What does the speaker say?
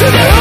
to the